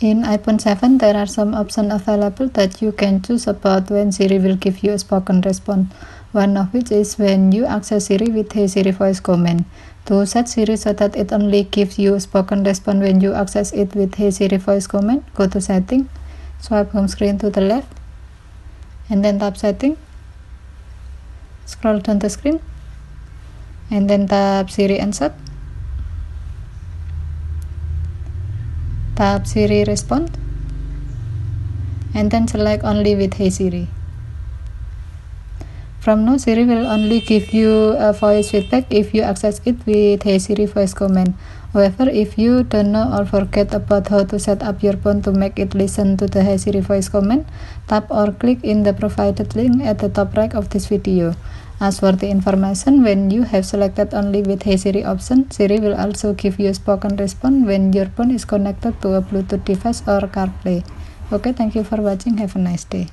In iPhone 7, there are some options available that you can choose about when Siri will give you a spoken response. One of which is when you access Siri with Hey Siri voice command. To set Siri so that it only gives you a spoken response when you access it with Hey Siri voice command, go to Setting, swipe home screen to the left, and then tap Setting. Scroll down the screen, and then tap Siri & Search. Tap Siri Respond and then select only with Hey Siri. From now, Siri will only give you a voice feedback if you access it with Hey Siri voice command. However, if you don't know or forget about how to set up your phone to make it listen to the Hey Siri voice command, tap or click in the provided link at the top right of this video. As for the information, when you have selected only with Hey Siri option, Siri will also give you a spoken response when your phone is connected to a Bluetooth device or CarPlay. Okay, thank you for watching. Have a nice day.